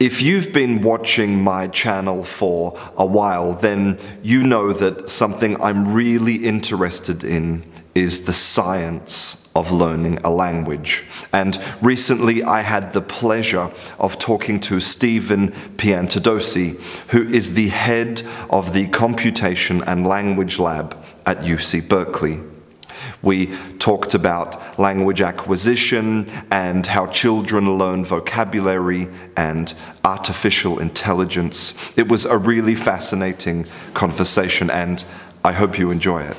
If you've been watching my channel for a while, then you know that something I'm really interested in is the science of learning a language. And recently I had the pleasure of talking to Steven Piantadosi, who is the head of the Computation and Language Lab at UC Berkeley. We talked about language acquisition and how children learn vocabulary and artificial intelligence. It was a really fascinating conversation, and I hope you enjoy it.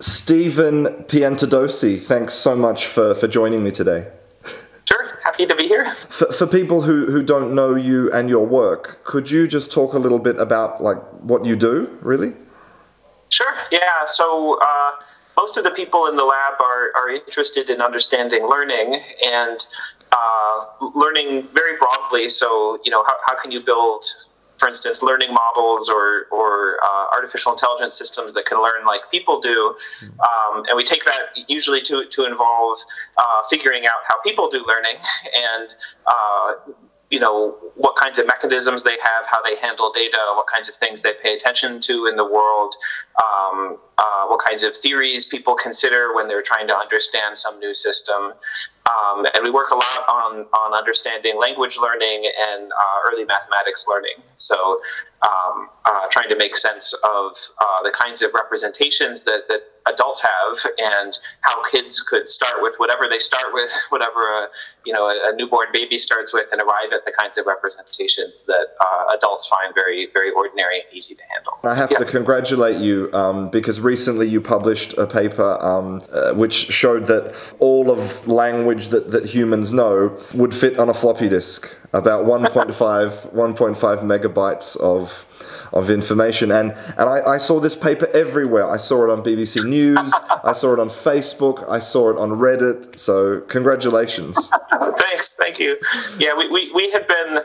Steven Piantadosi, thanks so much for, for joining me today. Sure, happy to be here. For, for people who, who don't know you and your work, could you just talk a little bit about like what you do, really? Sure, yeah. So uh, most of the people in the lab are, are interested in understanding learning and uh, learning very broadly. So, you know, how, how can you build, for instance, learning models or, or uh, artificial intelligence systems that can learn like people do? Um, and we take that usually to, to involve uh, figuring out how people do learning and uh, you know what kinds of mechanisms they have, how they handle data, what kinds of things they pay attention to in the world, um, uh, what kinds of theories people consider when they're trying to understand some new system. Um, and we work a lot on, on understanding language learning and uh, early mathematics learning. So, um, uh, trying to make sense of uh, the kinds of representations that, that adults have and how kids could start with whatever they start with, whatever a, you know, a, newborn baby starts with, and arrive at the kinds of representations that uh, adults find very, very ordinary and easy to handle. I have yeah. to congratulate you um, because recently you published a paper um, uh, which showed that all of language that, that humans know would fit on a floppy disk, about 1.5 1.5 megabytes of of information. And, and I, I, saw this paper everywhere. I saw it on BBC News, I saw it on Facebook, I saw it on Reddit. So, congratulations. Thanks, thank you. Yeah, we, we, we had been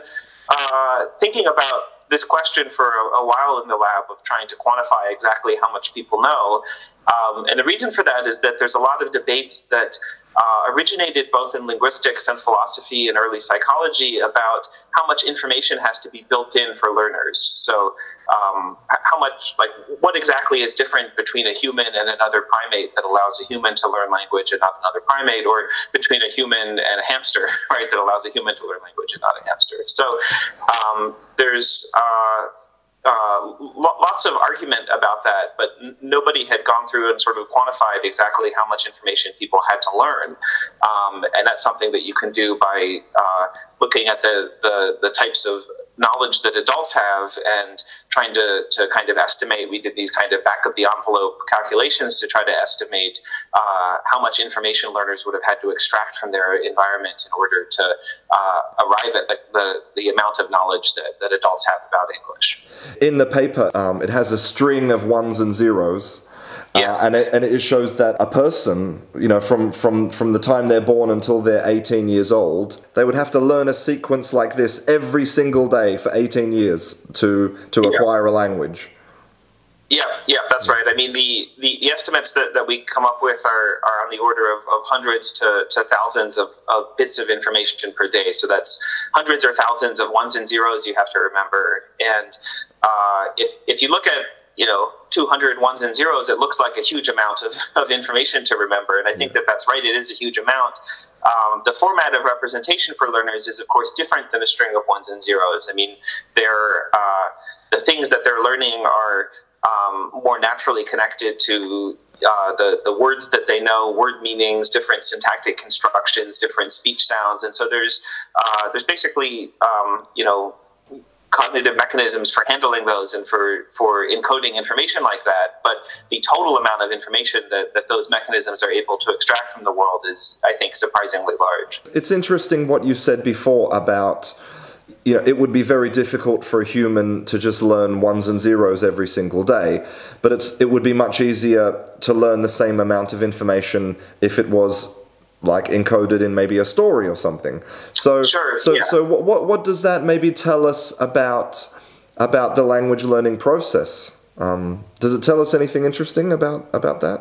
uh, thinking about this question for a, a, while in the lab of trying to quantify exactly how much people know. Um, and the reason for that is that there's a lot of debates that uh, originated both in linguistics and philosophy and early psychology about how much information has to be built in for learners. So, um, how much, like, what exactly is different between a human and another primate that allows a human to learn language and not another primate, or between a human and a hamster, right, that allows a human to learn language and not a hamster? So, um, there's uh, uh, lots of argument about that, but nobody had gone through and sort of quantified exactly how much information people had to learn. Um, and that's something that you can do by uh, looking at the, the, the types of knowledge that adults have and trying to, to kind of estimate. We did these kind of back of the envelope calculations to try to estimate uh, how much information learners would have had to extract from their environment in order to uh, arrive at the, the, the, amount of knowledge that, that adults have about English. In the paper, um, it has a string of ones and zeros. Yeah. Uh, and, it, and it shows that a person, you know, from, from, from the time they're born until they're 18 years old, they would have to learn a sequence like this every single day for 18 years to, to yeah. acquire a language. Yeah, yeah, that's right. I mean, the, the, the, estimates that, that we come up with are, are on the order of, of hundreds to, to thousands of, of bits of information per day. So that's hundreds or thousands of ones and zeros you have to remember. And uh, if, if you look at you know 200 ones and zeros it looks like a huge amount of, of information to remember and i think that that's right it is a huge amount. Um, the format of representation for learners is of course different than a string of ones and zeros. I mean they're uh, the things that they're learning are um, more naturally connected to uh, the, the words that they know, word meanings, different syntactic constructions, different speech sounds, and so there's uh, there's basically um, you know cognitive mechanisms for handling those and for, for encoding information like that. But the total amount of information that, that those mechanisms are able to extract from the world is, I think, surprisingly large. It's interesting what you said before about you know, it would be very difficult for a human to just learn ones and zeros every single day, but it's it would be much easier to learn the same amount of information if it was like encoded in maybe a story or something. So sure, so yeah. so what, what what does that maybe tell us about about the language learning process? Um, does it tell us anything interesting about about that?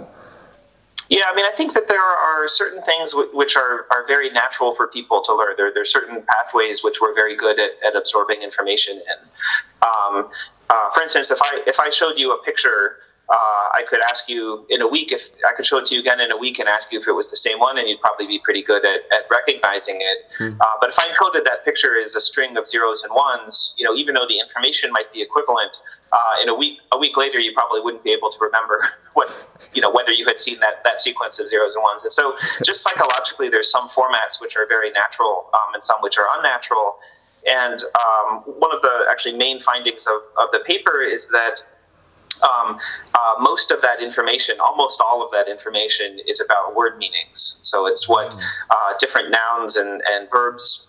Yeah, I mean, I think that there are certain things w- which are, are very natural for people to learn. There, there are certain pathways which we're very good at, at absorbing information in. Um, uh, for instance, if I if I showed you a picture uh, I could ask you in a week if I could show it to you again in a week and ask you if it was the same one, and you'd probably be pretty good at, at recognizing it. Mm. Uh, but if I encoded that picture as a string of zeros and ones, you know, even though the information might be equivalent, uh, in a week a week later, you probably wouldn't be able to remember what you know whether you had seen that that sequence of zeros and ones. And so, just psychologically, there's some formats which are very natural um, and some which are unnatural. And um, one of the actually main findings of, of the paper is that um, uh, most of that information, almost all of that information, is about word meanings. So it's what mm. uh, different nouns and, and verbs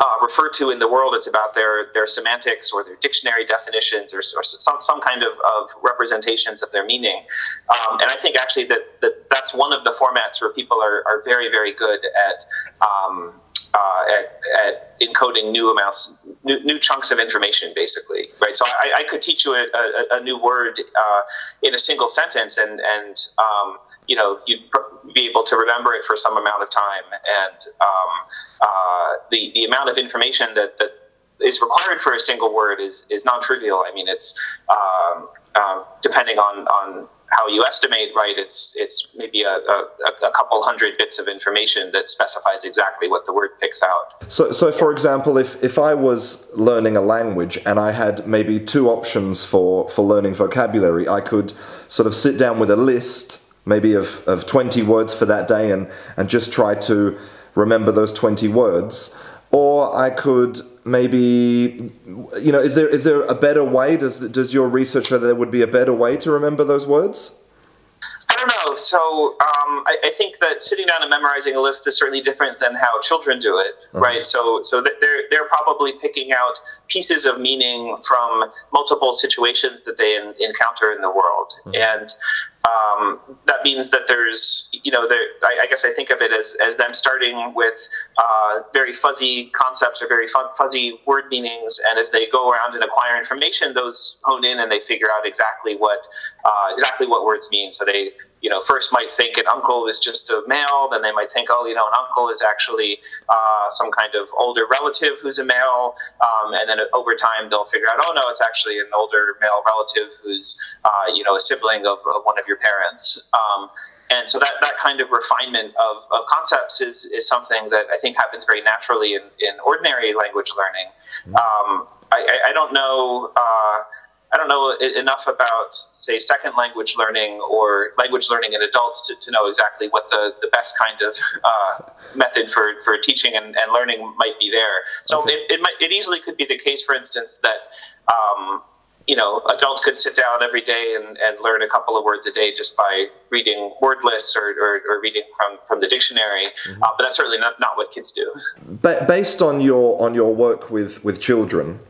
uh, refer to in the world. It's about their, their semantics or their dictionary definitions or, or some, some kind of, of representations of their meaning. Um, and I think actually that, that that's one of the formats where people are, are very, very good at. Um, uh, at, at, encoding new amounts, new, new, chunks of information, basically, right? So I, I could teach you a, a, a new word uh, in a single sentence, and and um, you know you'd be able to remember it for some amount of time, and um, uh, the the amount of information that that is required for a single word is is non-trivial. I mean, it's um, um depending on on how you estimate, right, it's it's maybe a, a, a, couple hundred bits of information that specifies exactly what the word picks out. So, so for example, if, if I was learning a language and I had maybe two options for, for learning vocabulary, I could sort of sit down with a list, maybe of, of 20 words for that day, and, and just try to remember those 20 words. Or I could maybe you know is there is there a better way? Does does your research show that there would be a better way to remember those words so um, I, I, think that sitting down and memorizing a list is certainly different than how children do it uh-huh. right so so they're they're probably picking out pieces of meaning from multiple situations that they in, encounter in the world uh-huh. and um, that means that there's, you know, there, I, I, guess I think of it as, as them starting with uh, very fuzzy concepts or very fuzzy word meanings, and as they go around and acquire information, those hone in and they figure out exactly what uh, exactly what words mean. So they you know, first might think an uncle is just a male, then they might think, oh, you know, an uncle is actually uh, some kind of older relative who's a male, um, and then over time they'll figure out, oh no, it's actually an older male relative who's, uh, you know, a sibling of, of, one of your parents. Um, and so that, that kind of refinement of, of concepts is, is something that I think happens very naturally in, in ordinary language learning. Mm-hmm. Um, I, I, don't know. Uh, I don't know enough about, say, second language learning or language learning in adults to, to know exactly what the, the best kind of uh, method for, for teaching and, and learning might be there. So okay. it, it, might, it easily could be the case, for instance, that um, you know, adults could sit down every day and, and learn a couple of words a day just by reading word lists or, or, or reading from, from the dictionary. Mm-hmm. Uh, but that's certainly not, not what kids do. But based on your on your work with, with children,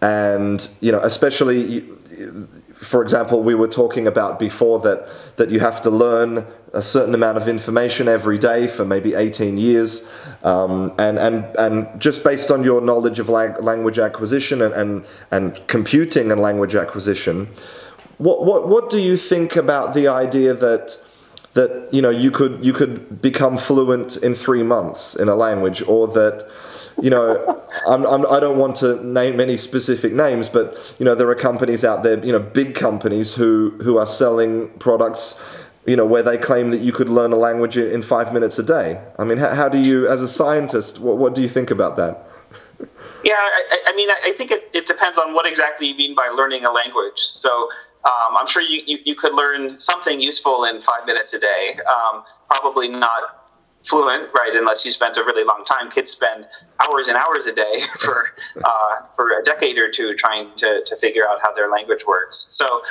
and you know especially for example we were talking about before that that you have to learn a certain amount of information every day for maybe 18 years. Um, and, and, and just based on your knowledge of lang- language acquisition and, and, and computing and language acquisition what, what, what do you think about the idea that that you know you could you could become fluent in three months in a language or that you know, I'm, I'm, I do not want to name any specific names, but you know, there are companies out there, you know, big companies who who are selling products, you know, where they claim that you could learn a language in five minutes a day. I mean, how, how do you, as a scientist, what, what do you think about that? Yeah, I, I mean, I think it, it depends on what exactly you mean by learning a language. So um, I'm sure you, you, you, could learn something useful in five minutes a day. Um, probably not fluent, right? Unless you spent a really long time. Kids spend hours and hours a day for uh, for a decade or two trying to, to figure out how their language works. So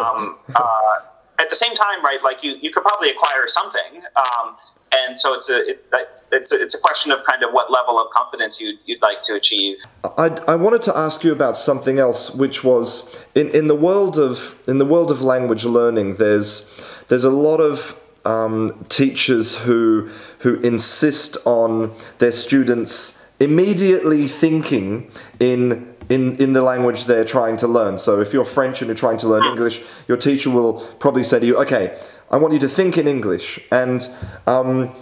um, uh, at the same time, right? Like you, you could probably acquire something. Um, and so it's a it, it's a, it's a question of kind of what level of competence you'd, you'd like to achieve. I, I wanted to ask you about something else, which was in, in the world of in the world of language learning. There's there's a lot of um, teachers who who insist on their students immediately thinking in in, in the language they're trying to learn. So if you're French and you're trying to learn English, your teacher will probably say to you, okay, I want you to think in English. And um,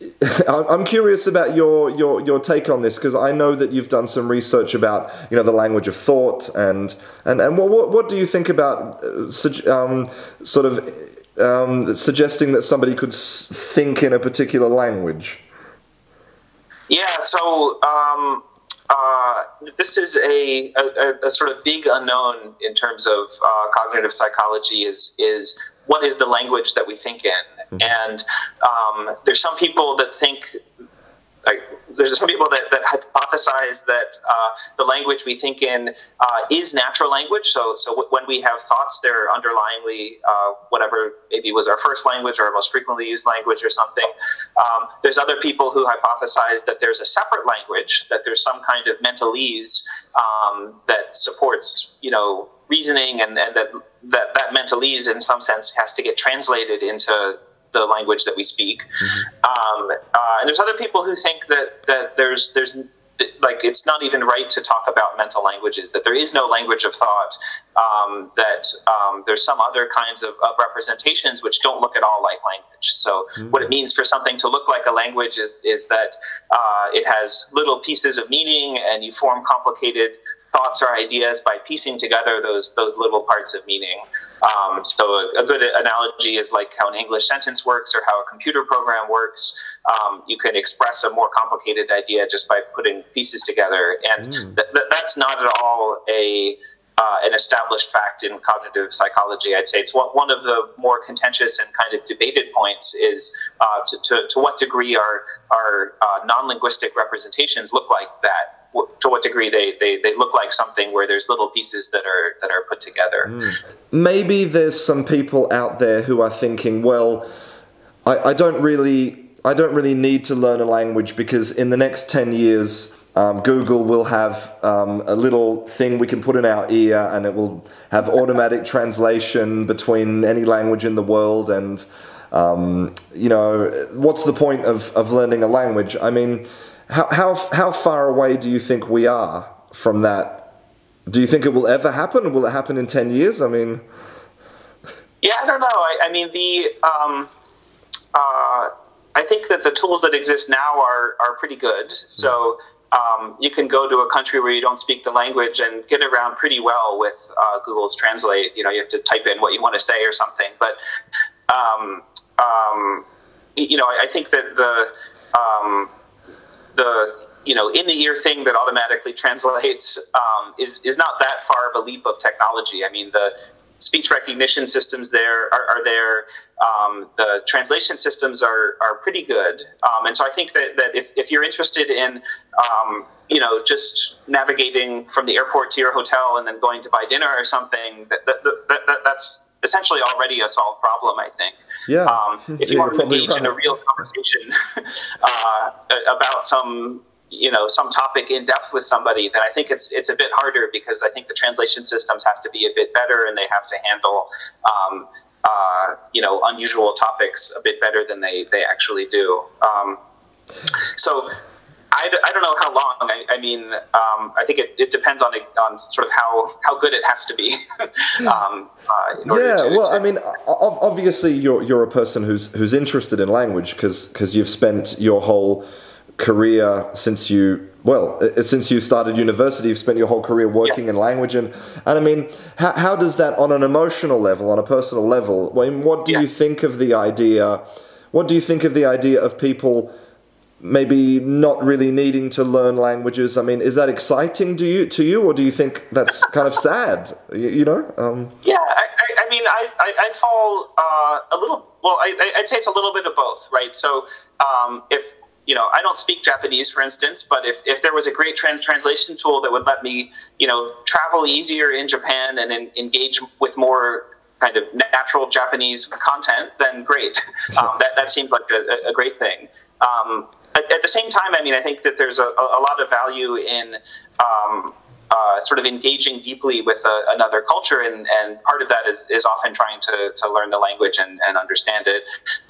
I'm curious about your, your, your take on this because I know that you've done some research about you know the language of thought and and, and what, what do you think about uh, um, sort of um, suggesting that somebody could think in a particular language? Yeah, so um, uh, this is a, a, a, sort of big unknown in terms of uh, cognitive psychology. Is is what is the language that we think in? Mm-hmm. And um, there's some people that think like there's some people that, that hypothesize that uh, the language we think in uh, is natural language. So, so w- when we have thoughts, they're underlyingly uh, whatever maybe was our first language or our most frequently used language or something. Um, there's other people who hypothesize that there's a separate language, that there's some kind of mentalese um, that supports, you know, reasoning, and, and that that that mentalese, in some sense, has to get translated into the language that we speak. Mm-hmm. Um, uh, and there's other people who think that that there's there's like it's not even right to talk about mental languages that there is no language of thought um, that um, there's some other kinds of, of, representations which don't look at all like language so mm-hmm. what it means for something to look like a language is is that uh, it has little pieces of meaning and you form complicated thoughts or ideas by piecing together those those little parts of meaning. Um, so a, a, good analogy is like how an English sentence works or how a computer program works. Um, you can express a more complicated idea just by putting pieces together, and mm. th- th- that's not at all a uh, an established fact in cognitive psychology. I'd say it's one, one of the more contentious and kind of debated points is uh, to, to, to, what degree our, our uh, non linguistic representations look like that to what degree they, they, they look like something where there's little pieces that are that are put together. Mm. Maybe there's some people out there who are thinking, well, I, I don't really I don't really need to learn a language because in the next ten years. Um, Google will have um, a little thing we can put in our ear, and it will have automatic translation between any language in the world. And um, you know, what's the point of, of learning a language? I mean, how, how, how far away do you think we are from that? Do you think it will ever happen? Will it happen in 10 years? I mean. Yeah, I don't know. I, I mean, the. Um, uh, I think that the tools that exist now are, are pretty good. So um, you can go to a country where you don't speak the language and get around pretty well with uh, Google's Translate. You know, you have to type in what you want to say or something. But, um, um, you know, I, I, think that the um, the you know in the ear thing that automatically translates um, is is not that far of a leap of technology. I mean the speech recognition systems there are, are there. Um, the translation systems are are pretty good, um, and so I think that that if, if you're interested in um, you know just navigating from the airport to your hotel and then going to buy dinner or something, that, that, that, that that's essentially already a solved problem, I think. Yeah. Um, if you want to engage right. in a real conversation uh, about some you know some topic in depth with somebody then i think it's it's a bit harder because i think the translation systems have to be a bit better and they have to handle um, uh, you know unusual topics a bit better than they they actually do um, so I, I don't know how long. I, I mean, um, I think it, it depends on on sort of how, how good it has to be. um, uh, yeah, to, well, I mean, obviously you're you're a person who's who's interested in language because because you've spent your whole career since you well since you started university you've spent your whole career working yeah. in language and and I mean how, how does that on an emotional level on a personal level I mean, what do yeah. you think of the idea what do you think of the idea of people maybe not really needing to learn languages. I mean, is that exciting to you, to you, or do you think that's kind of sad? You, you know? Um, yeah, I, I, I, mean, I, I, I fall uh, a little. Well, I, would say it's a little bit of both, right? So, um, if you know, I don't speak Japanese, for instance, but if, if there was a great trans- translation tool that would let me, you know, travel easier in Japan and in, engage with more kind of natural Japanese content, then great. Um, that, that seems like a, a great thing. Um, at, the same time, I mean, I think that there's a, a lot of value in um, uh, sort of engaging deeply with a, another culture, and, and part of that is, is often trying to, to learn the language and, and understand it.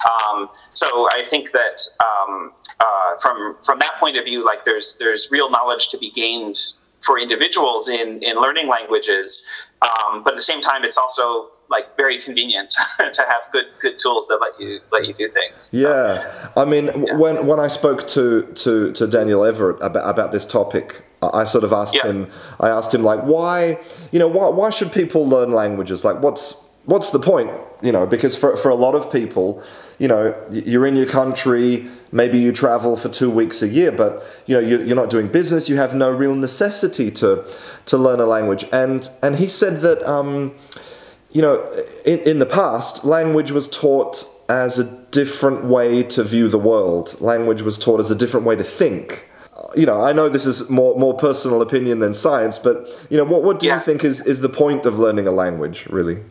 Um, so I think that um, uh, from from that point of view, like there's there's real knowledge to be gained for individuals in in learning languages, um, but at the same time, it's also like very convenient to have good good tools that let you let you do things. Yeah, I mean, yeah. when when I spoke to to to Daniel Everett about about this topic, I sort of asked yeah. him. I asked him like, why, you know, why why should people learn languages? Like, what's what's the point? You know, because for for a lot of people, you know, you're in your country. Maybe you travel for two weeks a year, but you know you're not doing business. You have no real necessity to to learn a language. And and he said that. Um, you know, in, in the past, language was taught as a different way to view the world. Language was taught as a different way to think. You know, I know this is more more personal opinion than science, but you know, what what do yeah. you think is is the point of learning a language, really?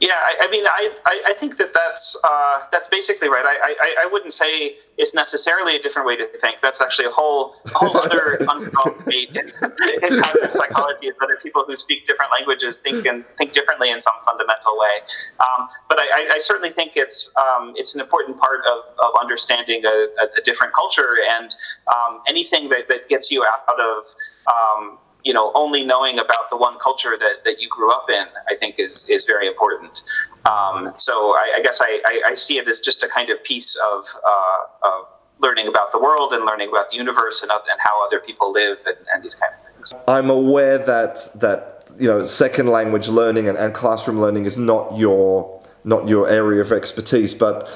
Yeah, I, I mean, I, I, I, think that that's uh, that's basically right. I, I, I wouldn't say it's necessarily a different way to think. That's actually a whole whole other debate in, in cognitive psychology is whether people who speak different languages think and think differently in some fundamental way. Um, but I, I, certainly think it's um, it's an important part of, of understanding a, a different culture and um, anything that, that gets you out of um, you know, only knowing about the one culture that, that you grew up in, I think is, is very important. Um, so I, I guess I, I, I, see it as just a kind of piece of, uh, of learning about the world and learning about the universe and, and how other people live and, and these kind of things. I'm aware that, that you know, second language learning and, and classroom learning is not your, not your area of expertise, but,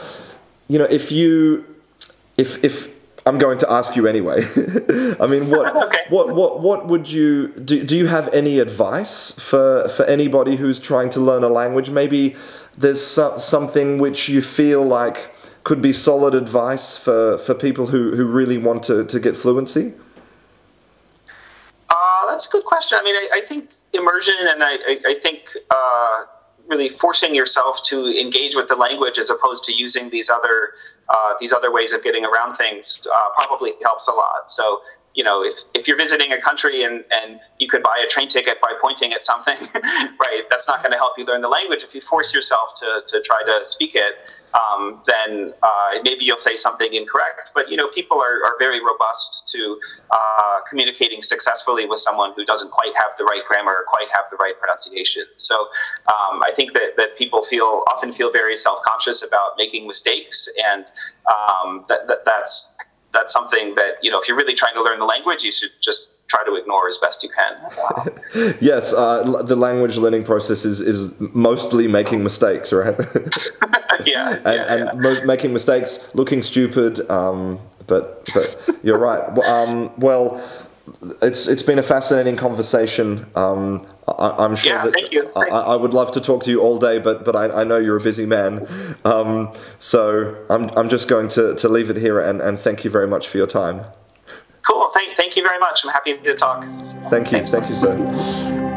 you know, if you, if, if, I'm going to ask you anyway. I mean, what, okay. what, what, what would you do? Do you have any advice for for anybody who's trying to learn a language? Maybe there's so, something which you feel like could be solid advice for, for people who, who really want to, to get fluency. Uh, that's a good question. I mean, I, I think immersion and I, I, I think uh, really forcing yourself to engage with the language as opposed to using these other uh, these other ways of getting around things uh, probably helps a lot. So you know, if, if you're visiting a country and, and you could buy a train ticket by pointing at something, right, that's not going to help you learn the language. If you force yourself to, to try to speak it, um, then uh, maybe you'll say something incorrect. But, you know, people are, are very robust to uh, communicating successfully with someone who doesn't quite have the right grammar or quite have the right pronunciation. So um, I think that, that people feel often feel very self-conscious about making mistakes and um, that, that that's that's something that you know if you're really trying to learn the language you should just try to ignore as best you can. Yes uh, the language learning process is, is mostly making mistakes right? Yeah and, yeah, and yeah. making mistakes looking stupid um, but but you're right. Um, well it's it's been a fascinating conversation um, I, am sure yeah, that thank you. Thank I, I, would love to talk to you all day, but but I, I know you're a busy man. Um, so I'm, I'm just going to, to leave it here and, and thank you very much for your time. Cool. Thank, thank you very much. I'm happy to talk. Thank you. Thanks. Thank you, sir.